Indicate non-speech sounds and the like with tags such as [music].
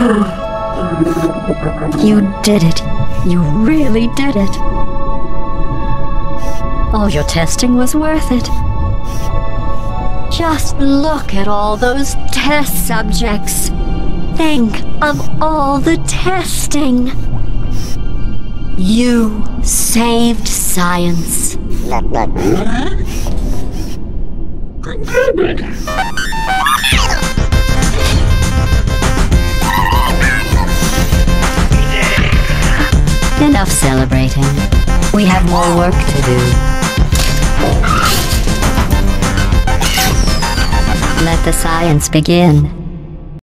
[sighs] You did it. You really did it. All your testing was worth it. Just look at all those test subjects. Think of all the testing. You saved science. Enough celebrating. We have more work to do. Let the science begin.